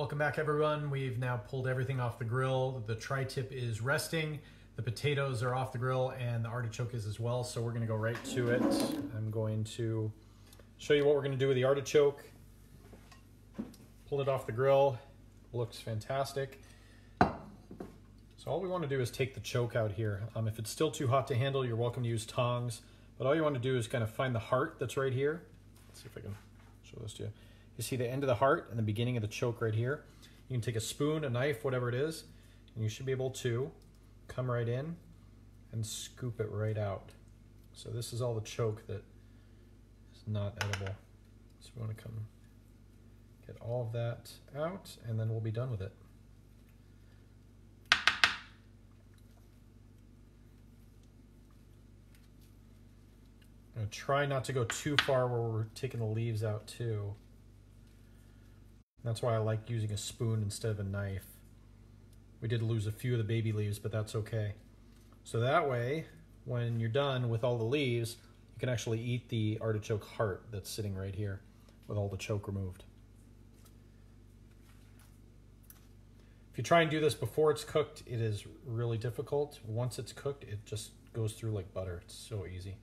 Welcome back everyone. We've now pulled everything off the grill. The tri-tip is resting, the potatoes are off the grill, and the artichoke is as well. So we're gonna go right to it. I'm going to show you what we're gonna do with the artichoke. Pull it off the grill, looks fantastic. So all we wanna do is take the choke out here. Um, if it's still too hot to handle, you're welcome to use tongs, but all you wanna do is kind of find the heart that's right here. Let's see if I can show this to you. You see the end of the heart and the beginning of the choke right here. You can take a spoon, a knife, whatever it is, and you should be able to come right in and scoop it right out. So this is all the choke that is not edible. So we want to come get all of that out and then we'll be done with it. I'm gonna try not to go too far where we're taking the leaves out too. That's why I like using a spoon instead of a knife. We did lose a few of the baby leaves, but that's okay. So that way, when you're done with all the leaves, you can actually eat the artichoke heart that's sitting right here with all the choke removed. If you try and do this before it's cooked, it is really difficult. Once it's cooked, it just goes through like butter. It's so easy.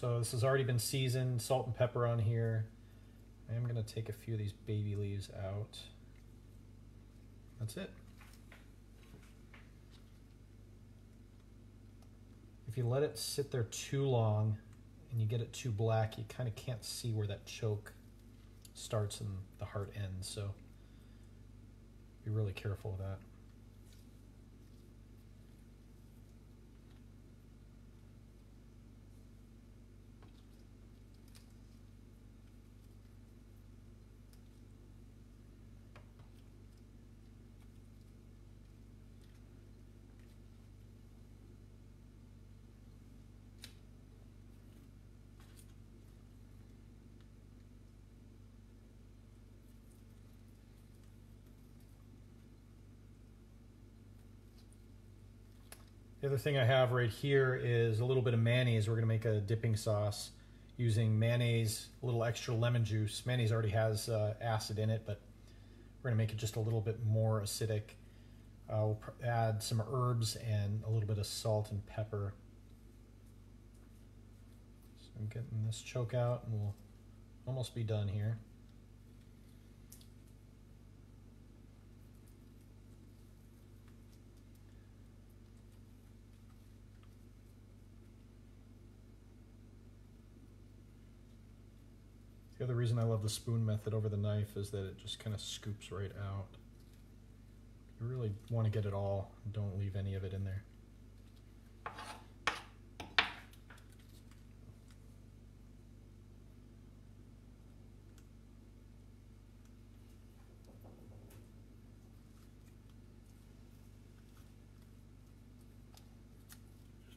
So this has already been seasoned, salt and pepper on here. I am gonna take a few of these baby leaves out. That's it. If you let it sit there too long and you get it too black, you kind of can't see where that choke starts and the heart ends. So be really careful of that. The other thing I have right here is a little bit of mayonnaise. We're gonna make a dipping sauce using mayonnaise, a little extra lemon juice. Mayonnaise already has uh, acid in it, but we're gonna make it just a little bit more acidic. Uh, we'll add some herbs and a little bit of salt and pepper. So I'm getting this choke out and we'll almost be done here. Other reason I love the spoon method over the knife is that it just kind of scoops right out. You really want to get it all, don't leave any of it in there.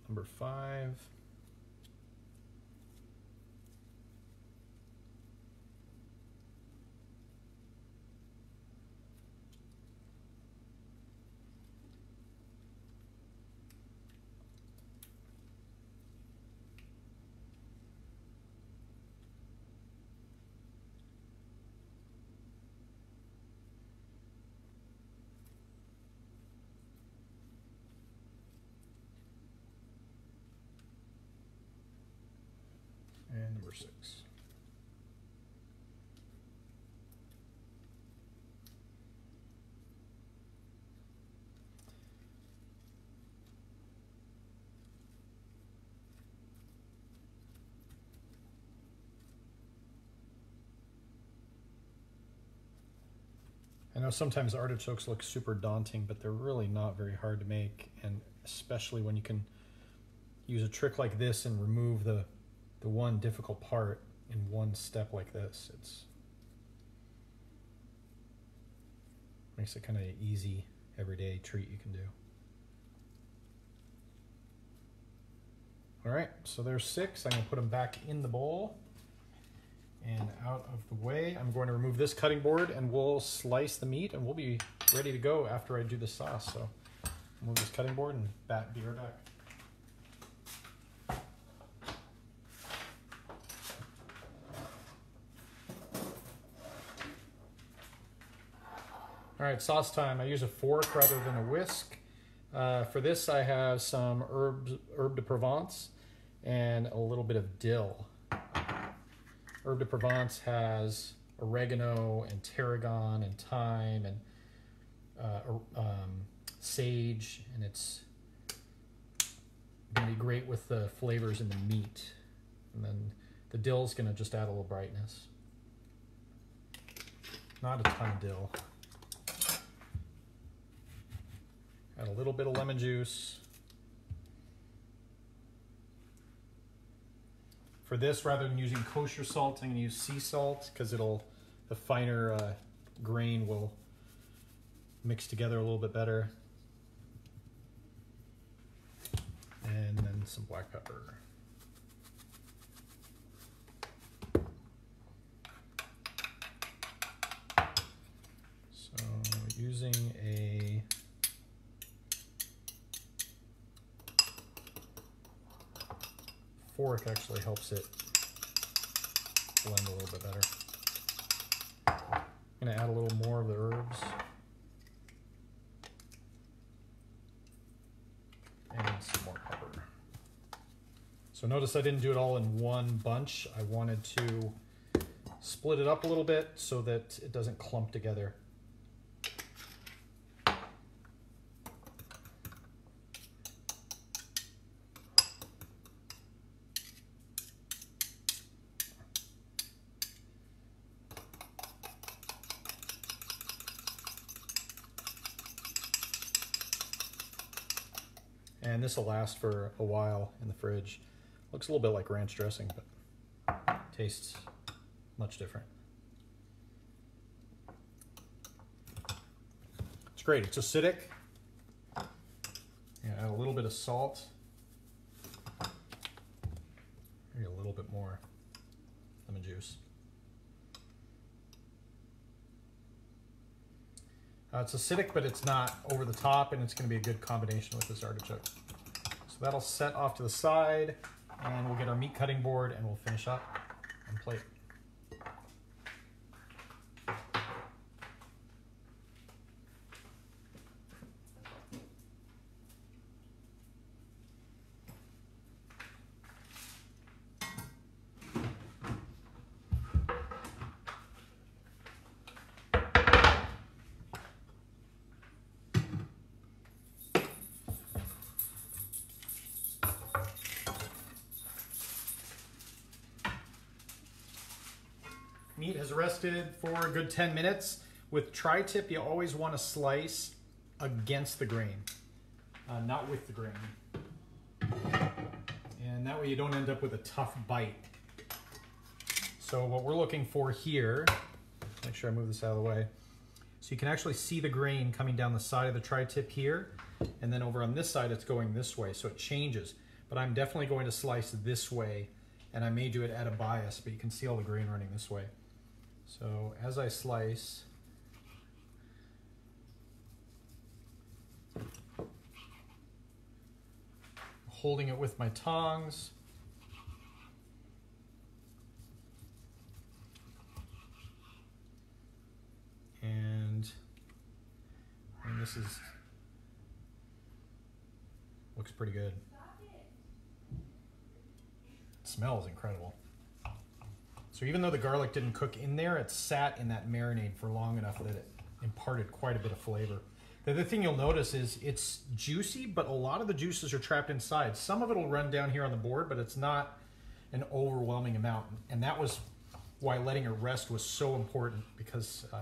Number five. and number six. I know sometimes artichokes look super daunting, but they're really not very hard to make, and especially when you can use a trick like this and remove the the one difficult part in one step like this. It's makes it kind of an easy everyday treat you can do. All right, so there's six. I'm gonna put them back in the bowl and out of the way. I'm going to remove this cutting board and we'll slice the meat and we'll be ready to go after I do the sauce. So move this cutting board and bat be right back. Right, sauce time. I use a fork rather than a whisk. Uh, for this, I have some herbs, herb de Provence and a little bit of dill. Herb de Provence has oregano and tarragon and thyme and uh, um, sage, and it's going to be great with the flavors in the meat. And then the dill is going to just add a little brightness. Not a ton of dill. A little bit of lemon juice. For this, rather than using kosher salt, I'm going to use sea salt because it'll, the finer uh, grain will mix together a little bit better. And then some black pepper. So using a fork actually helps it blend a little bit better. I'm gonna add a little more of the herbs. And some more pepper. So notice I didn't do it all in one bunch. I wanted to split it up a little bit so that it doesn't clump together. And this will last for a while in the fridge. Looks a little bit like ranch dressing, but tastes much different. It's great. It's acidic. Yeah, add a little bit of salt. Maybe a little bit more lemon juice. Uh, it's acidic, but it's not over the top, and it's going to be a good combination with this artichoke. That'll set off to the side, and we'll get our meat cutting board, and we'll finish up and plate. Meat has rested for a good 10 minutes. With tri-tip, you always want to slice against the grain, uh, not with the grain. And that way you don't end up with a tough bite. So what we're looking for here, make sure I move this out of the way, so you can actually see the grain coming down the side of the tri-tip here, and then over on this side it's going this way, so it changes. But I'm definitely going to slice this way, and I may do it at a bias, but you can see all the grain running this way. So as I slice, holding it with my tongs, and, and this is looks pretty good. It smells incredible. So even though the garlic didn't cook in there, it sat in that marinade for long enough that it imparted quite a bit of flavor. The other thing you'll notice is it's juicy, but a lot of the juices are trapped inside. Some of it will run down here on the board, but it's not an overwhelming amount. And that was why letting it rest was so important because uh,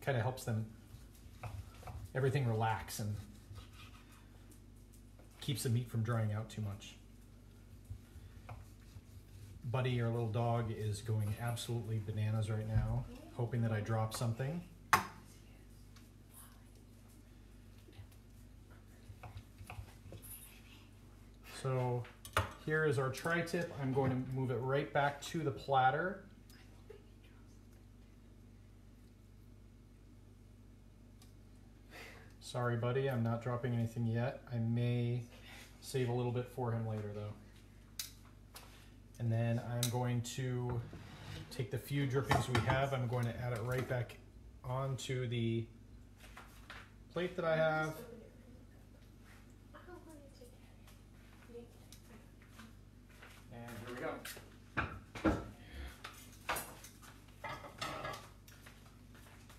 kind of helps them, everything relax and keeps the meat from drying out too much. Buddy, our little dog, is going absolutely bananas right now, hoping that I drop something. So here is our tri-tip. I'm going to move it right back to the platter. Sorry, buddy, I'm not dropping anything yet. I may save a little bit for him later, though. And then I'm going to take the few drippings we have, I'm going to add it right back onto the plate that I have. And here we go.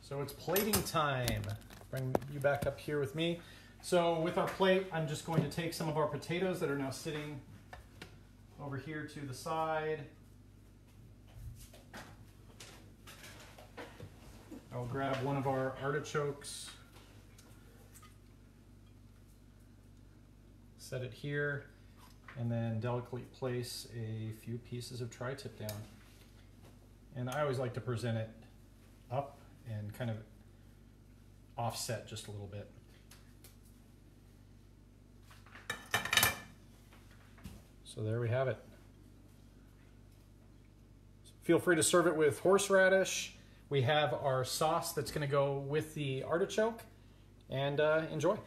So it's plating time. Bring you back up here with me. So with our plate, I'm just going to take some of our potatoes that are now sitting over here to the side. I'll grab one of our artichokes. Set it here and then delicately place a few pieces of tri-tip down. And I always like to present it up and kind of offset just a little bit. So there we have it. Feel free to serve it with horseradish. We have our sauce that's going to go with the artichoke and uh, enjoy.